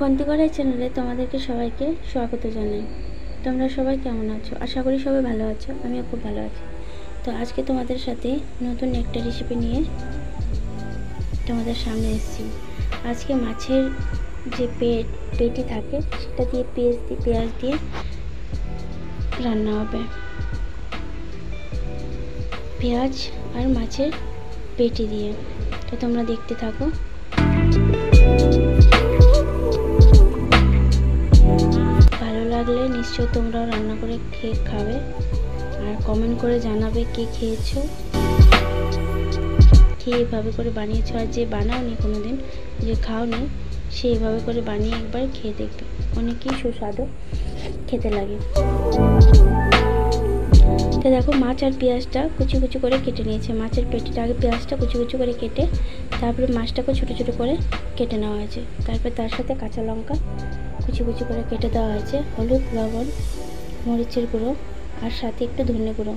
কন্তিকড়াই চ্যানেলে তোমাদেরকে সবাইকে স্বাগত জানাই। তোমরা সবাই কেমন আছো? আশা করি সবাই ভালো আছো, আমিও খুব ভালো আছি। তো আজকে তোমাদের সাথে নতুন একটা রেসিপি নিয়ে তোমাদের সামনে এসেছি। আজকে মাছের যে পেট পেটি থাকে, সেটা দিয়ে পেঁয়াজ দিয়ে পেঁয়াজ দিয়ে রান্না হবে। পেঁয়াজ আর মাছের পেটি দিয়ে। তো তোমরা দেখতে থাকো। তোমরা তোমরাও রান্না করে খেয়ে খাবে আর কমেন্ট করে জানাবে কে খেয়েছো। কে এভাবে করে বানিয়েছো আর যে বানাওনি কোনো দিন যে খাওনি, সে এভাবে করে বানিয়ে একবার খেয়ে দেখবে। অনেকেই সুস্বাদু খেতে লাগে। তো দেখো মাছ আর পেঁয়াজটা কুচি কুচি করে কেটে নিয়েছে। মাছের পেটিটা আগে পেঁয়াজটা কুচি কুচি করে কেটে, তারপরে মাছটাকে ছোটো ছোটো করে কেটে নেওয়া হয়েছে। তারপর তার সাথে কাঁচা লঙ্কা কুচি কুচি করে কেটে দেওয়া হয়েছে, হলুদ, লবণ, মরিচের গুঁড়ো আর সাথে একটু ধনে গুঁড়ো।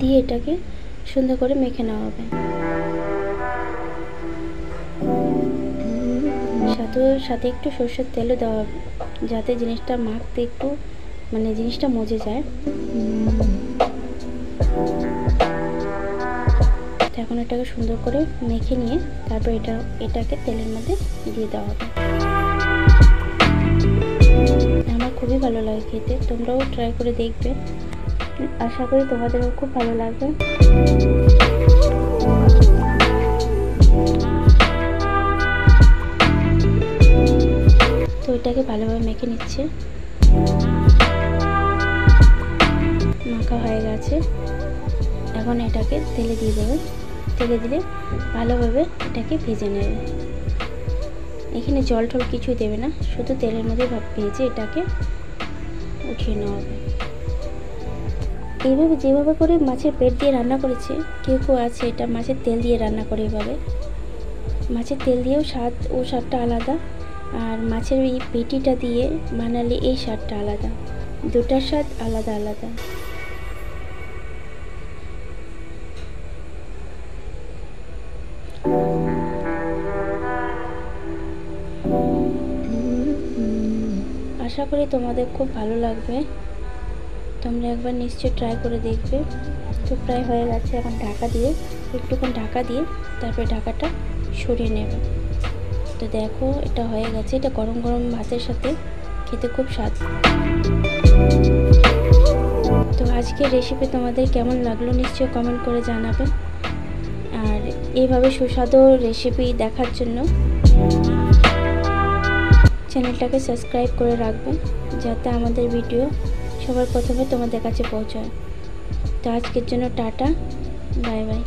দিয়ে এটাকে সুন্দর করে মেখে নেওয়া হবে। সাথে সাথে একটু সর্ষের তেলও দেওয়া হবে, যাতে জিনিসটা মাখতে একটু মানে জিনিসটা মজে যায়। এখন এটাকে সুন্দর করে মেখে নিয়ে তারপর এটা, এটাকে তেলের মধ্যে দিয়ে দেওয়া হবে। আমার খুবই ভালো লাগে খেতে, তোমরাও ট্রাই করে দেখবে। আশা করি তোমাদেরও খুব ভালো লাগবে। তো এটাকে ভালোভাবে মেখে নিচ্ছে। মাখা হয়ে গেছে। এখন এটাকে তেলে দিয়ে দেবে। তেলে দিলে ভালোভাবে এটাকে ভেজে নেবে। এখানে জল টল কিছুই দেবে না, শুধু তেলের মধ্যে ভেজে এটাকে উঠিয়ে নেওয়া হবে। এইভাবে যেভাবে করে মাছের পেট দিয়ে রান্না করেছে, কেউ কেউ আছে এটা মাছের তেল দিয়ে রান্না করে এভাবে মাছের তেল দিয়েও স্বাদ, ও স্বাদটা আলাদা। আর মাছের এই পেটিটা দিয়ে বানালে এই স্বাদটা আলাদা। দুটার স্বাদ আলাদা আলাদা। আশা করি তোমাদের খুব ভালো লাগবে। তোমরা একবার নিশ্চয়ই ট্রাই করে দেখবে। তো প্রায় হয়ে গেছে এখন ঢাকা দিয়ে। একটুক্ষণ ঢাকা দিয়ে তারপরে ঢাকাটা সরিয়ে নেবে। তো দেখো, এটা হয়ে গেছে। এটা গরম গরম ভাতের সাথে খেতে খুব স্বাদ। তো আজকের রেসিপি তোমাদের কেমন লাগল নিশ্চয়ই কমেন্ট করে জানাবে। আর এইভাবে সুস্বাদু রেসিপি দেখার জন্য চ্যানেলটাকে সাবস্ক্রাইব করে রাখবেন, যাতে আমাদের ভিডিও সবার প্রথমে তোমাদের কাছে পৌঁছায়। তো আজকের জন্য টাটা, বাই বাই।